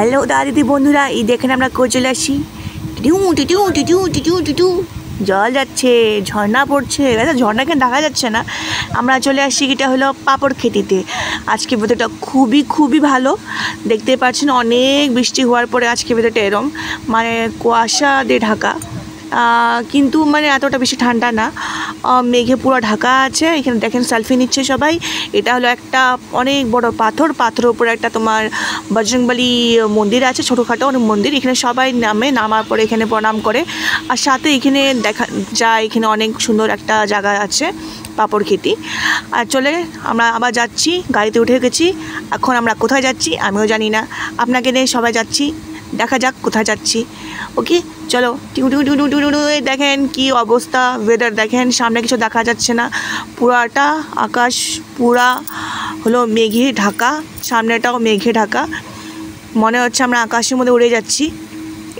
Hello দাদা দিদি বন্ধুরা, এই দেখেন আমরা করে চলে আসি। টিটিউ টিটিউ টিটিউ টিটিউ জল যাচ্ছে, ঝর্ণা পড়ছে আচ্ছা ঝর্ণাকে দেখা যাচ্ছে না? আমরা চলে আসছি এটা হলো পাপড় খেতিতে। আজকে ভেতরটা খুবই খুবই ভালো। দেখতে পাচ্ছেন অনেক বৃষ্টি হওয়ার পরে আজকে ভেতরটা এরম। মানে কুয়াশা দিয়ে ঢাকা কিন্তু মানে এতটা বেশি ঠান্ডা না। মেঘে পুরো ঢাকা আছে। এখানে দেখেন সেলফি নিচ্ছে সবাই। এটা হলো একটা অনেক বড় পাথর। পাথরের উপরে একটা তোমার বজরংবলী মন্দির আছে, ছোটোখাটো অনেক মন্দির। এখানে সবাই নামে, নামার পরে এখানে প্রণাম করে। আর সাথে এখানে দেখা যায়, এখানে অনেক সুন্দর একটা জায়গা আছে, পাপড় খেতি। আর চলে, আমরা আবার যাচ্ছি, গাড়িতে উঠে গেছি। এখন আমরা কোথায় যাচ্ছি, আমিও জানি না। আপনাকে নিয়ে সবাই যাচ্ছি। দেখা যাক কোথায় যাচ্ছি। ওকে চলো টিউ টিউ টিউ, এই দেখেন কি অবস্থা ওয়েদার দেখেন সামনে কিছু দেখা যাচ্ছে না। পুরাটা আকাশ পুরা হলো মেঘে ঢাকা সামনেটাও মেঘে ঢাকা। মনে হচ্ছে আমরা আকাশের মধ্যে উড়ে যাচ্ছি।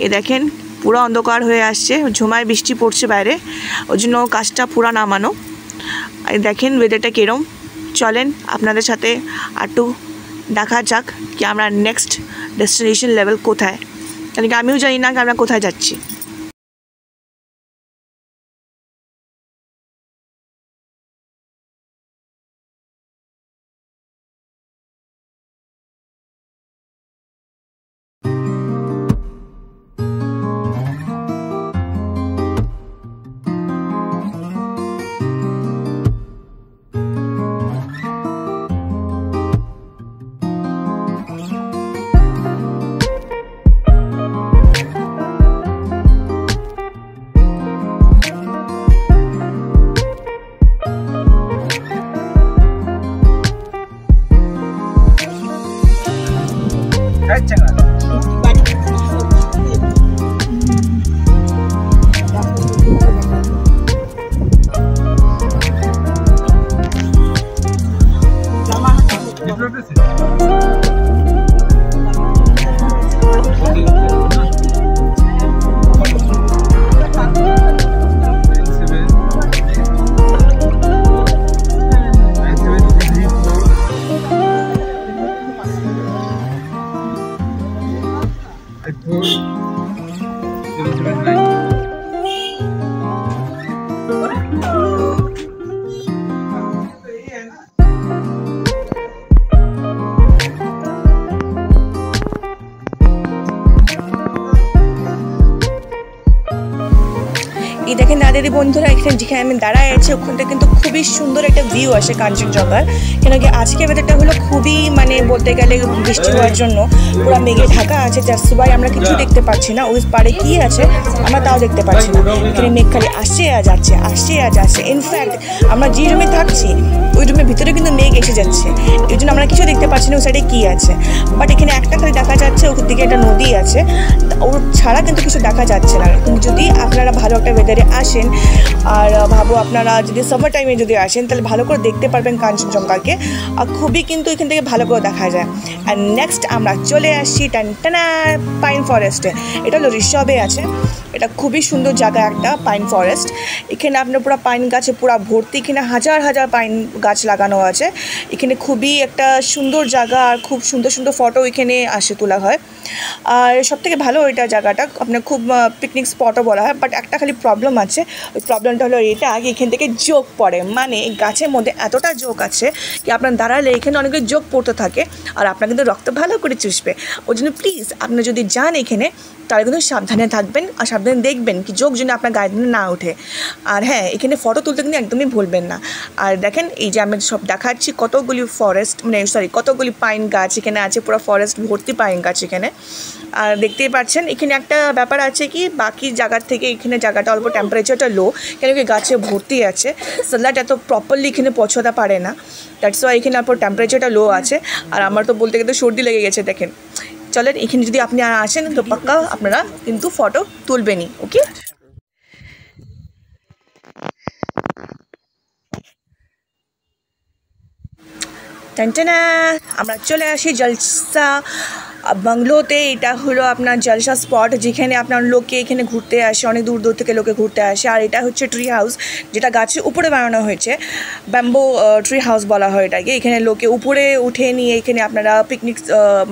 এ দেখেন পুরো অন্ধকার হয়ে আসছে ঝুমায় বৃষ্টি পড়ছে বাইরে ওই জন্য কাজটা পুরা নামানো। দেখেন ওয়েদারটা কীরম। চলেন আপনাদের সাথে আটু দেখা যাক কি আমরা নেক্সট ডেস্টিনেশন লেভেল কোথায়? কেন কি আমিও জানি না কি আমরা কোথায় যাচ্ছি? 来，进来 Elizabeth এই দেখেন দাদাদি বন্ধুরা, এখানে যেখানে আমি দাঁড়ায় আছি, ওখানটা কিন্তু খুবই সুন্দর একটা ভিউ আসে কাঞ্চনজঙ্ঘার কেন কি আজকে ওয়েদারটা হলো খুবই মানে বলতে গেলে বৃষ্টি হওয়ার জন্য। পুরো মেঘে ঢাকা আছে যার সুবাই আমরা কিছু দেখতে পাচ্ছি না। ওই পারে কি আছে, আমরা তাও দেখতে পাচ্ছি না। এখানে মেঘ খালি আসছে আর যাচ্ছে আসছে আর যাচ্ছে ইনফ্যাক্ট আমরা যে রুমে থাকছি, ওই রুমের ভিতরে কিন্তু মেঘ এসে যাচ্ছে। এই জন্য আমরা কিছু দেখতে পাচ্ছি না ওই সাইডে কী আছে। বাট এখানে একটা খালি দেখা যাচ্ছে ওর দিকে একটা নদী আছে। ওর ছাড়া কিন্তু কিছু দেখা যাচ্ছে না। যদি আপনারা ভালো একটা ওয়েদারে আসেন। আর ভাবো আপনারা যদি সামার টাইমে যদি আসেন, তাহলে ভালো করে দেখতে পারবেন কাঞ্চনজঙ্ঘাকে। আর খুবই কিন্তু এখান থেকে ভালো করে দেখা যায়। আর নেক্সট আমরা চলে আসছি টানটানা পাইন ফরেস্টে এটা হলো ঋষভে আছে। এটা খুবই সুন্দর জায়গা একটা পাইন ফরেস্ট এখানে আপনার পুরো পাইন গাছে পুরো ভর্তি, এখানে হাজার হাজার পাইন গাছ লাগানো আছে। এখানে খুবই একটা সুন্দর জায়গা আর খুব সুন্দর সুন্দর ফটো এখানে আসে তোলা হয়। আর সব থেকে ভালো এটা জায়গাটা, আপনার খুব পিকনিক স্পটও বলা হয় বাট একটা খালি প্রবলেম আছে। ওই প্রবলেমটা হলো এটা, আগে এখান থেকে যোগ পড়ে। মানে গাছের মধ্যে এতটা যোগ আছে কি আপনার দাঁড়ালে এখানে অনেকে যোগ পড়তে থাকে, আর আপনার কিন্তু রক্ত ভালো করে চুষবে। ওই জন্য প্লিজ আপনি যদি যান এখানে, তাহলে কিন্তু সাবধানে থাকবেন, আর সাবধানে দেখবেন কি যোগ যেন আপনার গায়ে না ওঠে। আর হ্যাঁ এখানে ফটো তুলতে কিন্তু একদমই ভুলবেন না। আর দেখেন এই যে আমি সব দেখাচ্ছি কতগুলি ফরেস্ট মানে সরি কতগুলি পাইন গাছ এখানে আছে, পুরো ফরেস্ট ভর্তি পাইন গাছ এখানে। আর দেখতেই পাচ্ছেন, এখানে একটা ব্যাপার আছে কি, বাকি জায়গার থেকে এখানে জায়গাটা অল্প টেম্পারেচারটা লো কেন কি গাছে ভর্তি আছে। সানলাইট এত প্রপারলি এখানে পৌঁছাতে পারে না। দ্যাটস ওয়াই এখানে অল্প টেম্পারেচারটা লো আছে। আর আমার তো বলতে গেলে সর্দি লেগে গেছে, দেখেন। চলেন, এখানে যদি আপনি আসেন, তো পাক্কা আপনারা কিন্তু ফটো তুলবেনই ওকে টেনটেনা আমরা চলে আসি জলসা। বাংলোতে এটা হলো আপনার জলসা স্পট, যেখানে আপনার লোকে এখানে ঘুরতে আসে, অনেক দূর দূর থেকে লোকে ঘুরতে আসে। আর এটা হচ্ছে ট্রি হাউস যেটা গাছের উপরে বানানো হয়েছে। ব্যাম্বো ট্রি হাউস বলা হয় এটাকে। এখানে লোকে উপরে উঠে নিয়ে এখানে আপনারা পিকনিক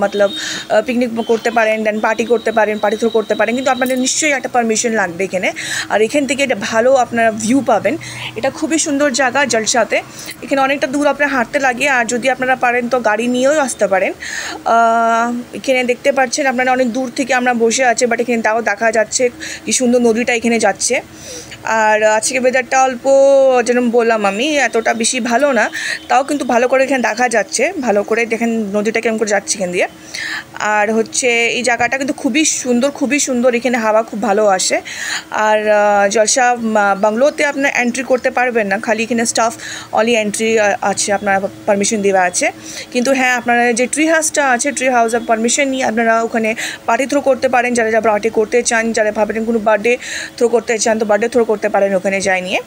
মতলব পিকনিক করতে পারেন দেন পার্টি করতে পারেন পার্টি থ্রো করতে পারেন। কিন্তু আপনাদের নিশ্চয়ই একটা পারমিশন লাগবে এখানে। আর এখান থেকে এটা ভালো আপনারা ভিউ পাবেন। এটা খুবই সুন্দর জায়গা জলসাতে। এখানে অনেকটা দূর আপনার হাঁটতে লাগে। আর যদি আপনারা পারেন তো গাড়ি নিয়েও আসতে পারেন। এখানে দেখতে পাচ্ছেন আপনারা অনেক দূর থেকে আমরা বসে আছে বাট এখানে তাও দেখা যাচ্ছে কি সুন্দর নদীটা এখানে যাচ্ছে। আর আজকে ওয়েদারটা অল্প যেরকম বললাম আমি, এতটা বেশি ভালো না। তাও কিন্তু ভালো করে এখানে দেখা যাচ্ছে। ভালো করে দেখেন নদীটা কেমন করে যাচ্ছে এখান দিয়ে। আর হচ্ছে এই জায়গাটা কিন্তু খুবই সুন্দর খুবই সুন্দর। এখানে হাওয়া খুব ভালো আসে। আর জলসা বাংলোতে আপনার এন্ট্রি করতে পারবেন না। খালি এখানে স্টাফ অলি এন্ট্রি আছে, আপনার পারমিশন দেওয়া আছে। কিন্তু হ্যাঁ আপনারা যে ট্রি হাউসটা আছে ট্রি হাউসের পারমিশন নিয়ে আপনারা ওখানে পার্টি থ্রো করতে পারেন। যারা যারা পার্টি করতে চান, যারা ভাবেন কোনো বার্থডে থ্রো করতে চান, তো বার্থডে থ্রো করতে পারেন ওখানে যাই নিয়ে।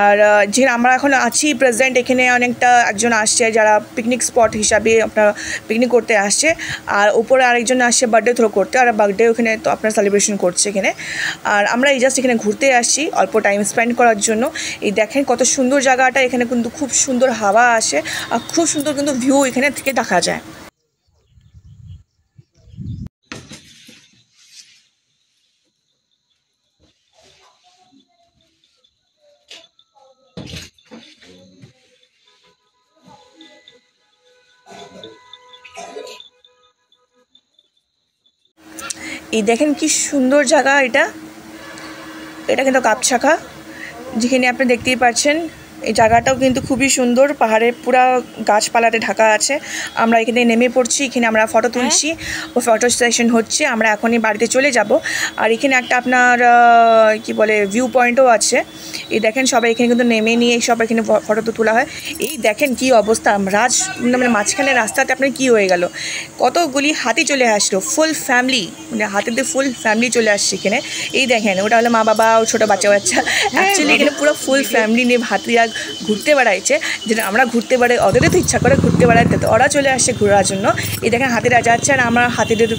আর যে আমরা এখন আছি প্রেজেন্ট এখানে অনেকটা একজন আসছে যারা পিকনিক স্পট হিসাবে আপনার পিকনিক করতে আসছে। আর উপরে আরেকজন আসছে বার্থডে থ্রো করতে। আর বার্থডে ওখানে তো আপনার সেলিব্রেশন করছে এখানে। আর আমরা এই জাস্ট এখানে ঘুরতে আসছি অল্প টাইম স্পেন্ড করার জন্য। এই দেখেন কত সুন্দর জায়গাটা। এখানে কিন্তু খুব সুন্দর হাওয়া আসে। আর খুব সুন্দর কিন্তু ভিউ এখানে থেকে দেখা যায়। এই দেখেন কি সুন্দর জায়গা এটা। এটা কিন্তু কাপছাখা যেখানে আপনি দেখতেই পাচ্ছেন এই জায়গাটাও কিন্তু খুবই সুন্দর পাহাড়ে পুরা গাছপালাতে ঢাকা আছে। আমরা এখানে নেমে পড়ছি এখানে আমরা ফটো তুলছি ও ফটো সেশন হচ্ছে আমরা এখনই বাড়িতে চলে যাব। আর এখানে একটা আপনার কি বলে ভিউ পয়েন্টও আছে। এই দেখেন সবাই এখানে কিন্তু নেমে নিয়ে সব এখানে ফটো তো তোলা হয়। এই দেখেন কি অবস্থা রাজ মানে মাঝখানে রাস্তাতে আপনার কি হয়ে গেল? কতগুলি হাতি চলে আসলো ফুল ফ্যামিলি মানে হাতিতে ফুল ফ্যামিলি চলে আসছে এখানে। এই দেখেন ওটা হলো মা বাবা ও ছোটো বাচ্চা বাচ্চা অ্যাকচুয়ালি এখানে পুরো ফুল ফ্যামিলি নিয়ে হাতিরা ঘুরতে বেড়াইছে, যেটা আমরা ঘুরতে বেড়াই ওদেরও তো ইচ্ছা করে ঘুরতে বেড়াইতে। তো ওরা চলে আসছে ঘোরার জন্য। এই দেখেন হাতিরা যাচ্ছে আর আমরা হাতিদের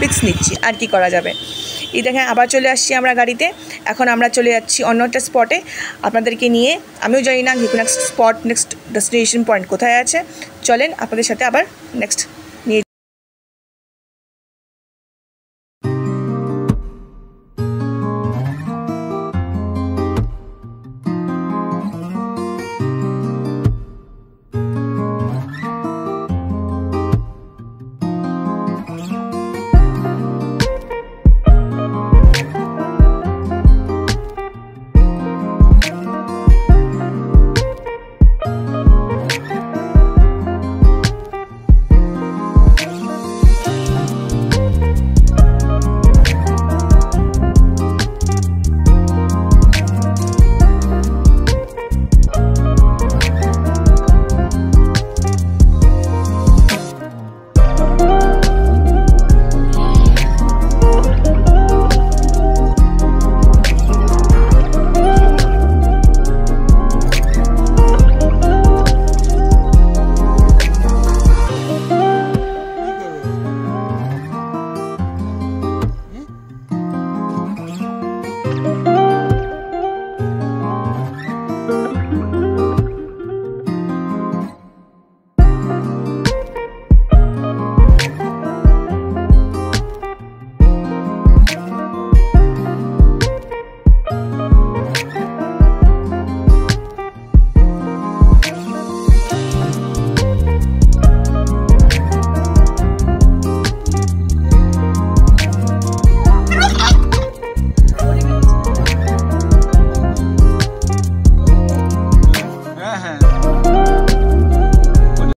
পিক্স নিচ্ছি, আর কি করা যাবে। এই দেখেন আবার চলে আসছি আমরা গাড়িতে। এখন আমরা চলে যাচ্ছি অন্য একটা স্পটে আপনাদেরকে নিয়ে, আমিও জানি না next spot next destination point কোথায় আছে। চলেন আপনাদের সাথে আবার নেক্সট